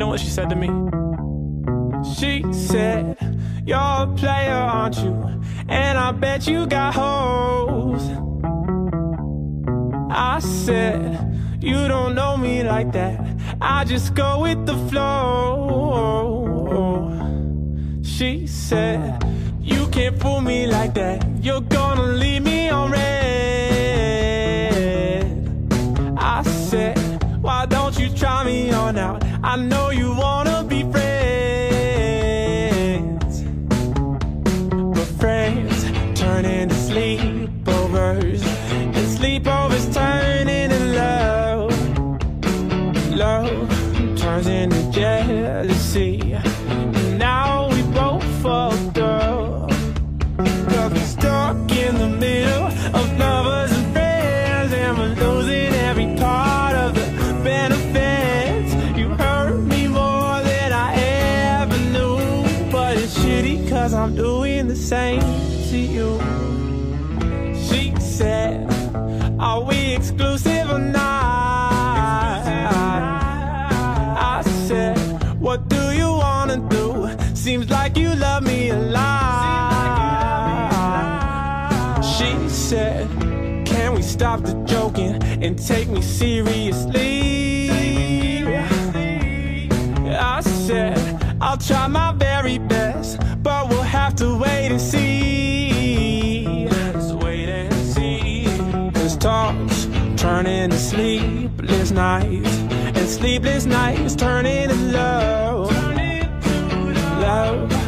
know what she said to me? She said, You're a player, aren't you? And I bet you got hoes. I said, You don't know me like that. I just go with the flow. She said, You can't fool me like that. You're gonna leave me on red. I said, Why don't you try me on out? I know turns into jealousy. And now we both fucked up. Cause we're stuck in the middle of lovers and friends. And we're losing every part of the benefits. You hurt me more than I ever knew. But it's shitty cause I'm doing the same to you. She said, Are we exclusive or not? Like you love me a lot. She said, Can we stop the joking and take me seriously? I said, I'll try my very best, but we'll have to wait and see. Let's wait and see. Cause talks turn into sleepless nights, and sleepless nights turn into love. Love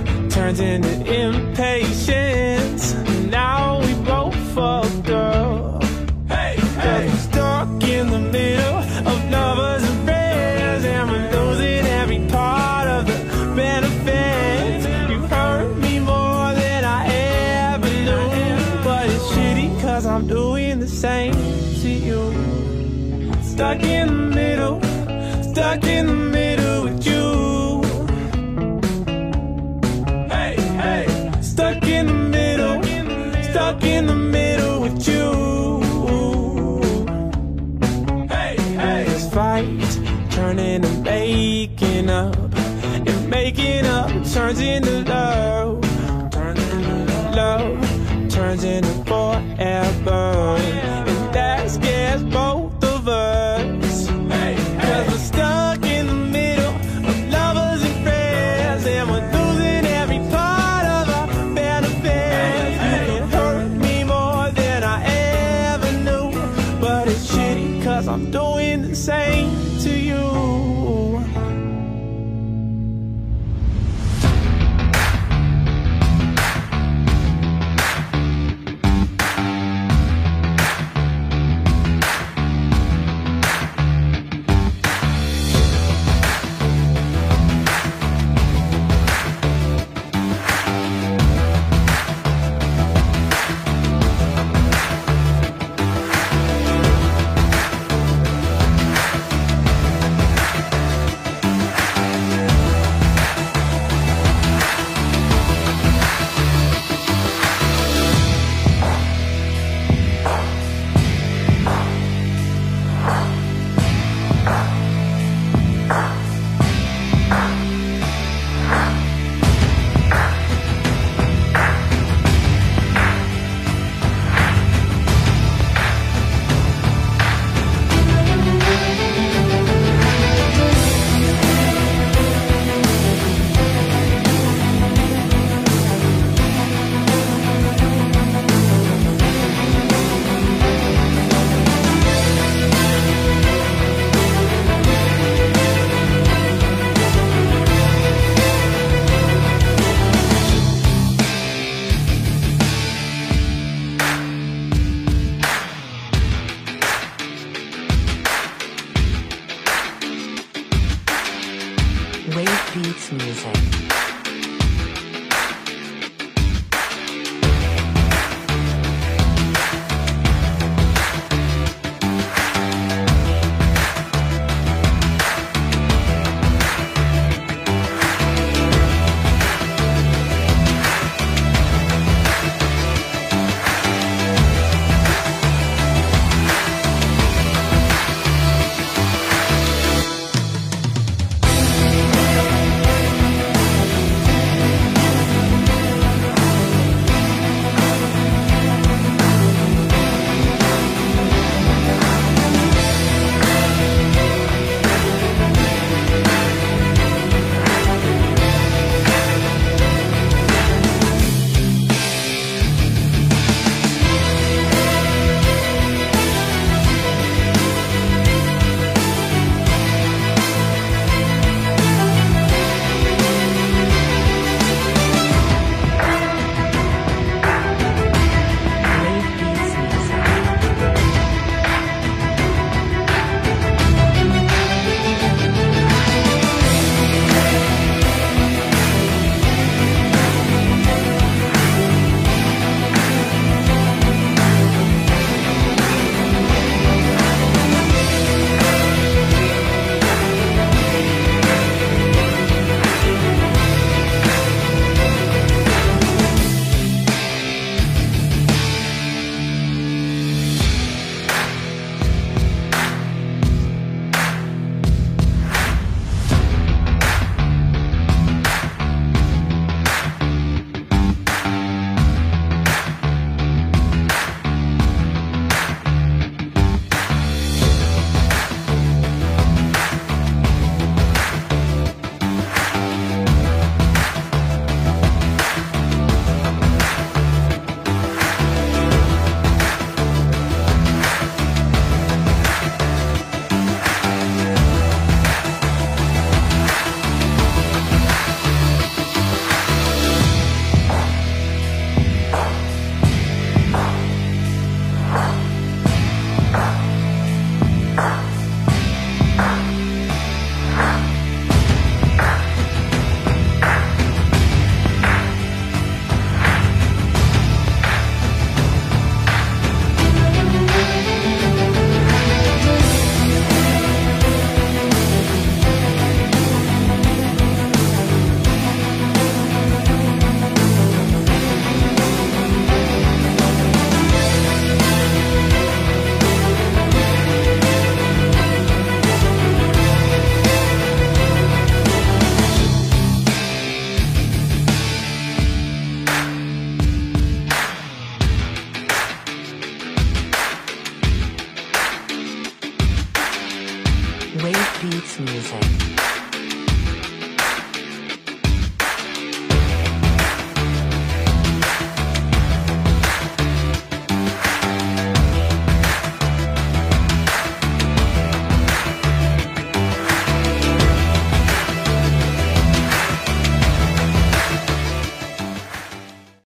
turns into impatience. Now we both fucked up. Hey, hey. Stuck in the middle of lovers and friends, and we're losing every part of the benefits. You hurt me more than I ever knew, but it's shitty cause I'm doing the same to you. Stuck in the middle, stuck in the middle fight turn into making up, and making up turns into love. Turns into love, turns into forever, and that scares both of us. Beats Music.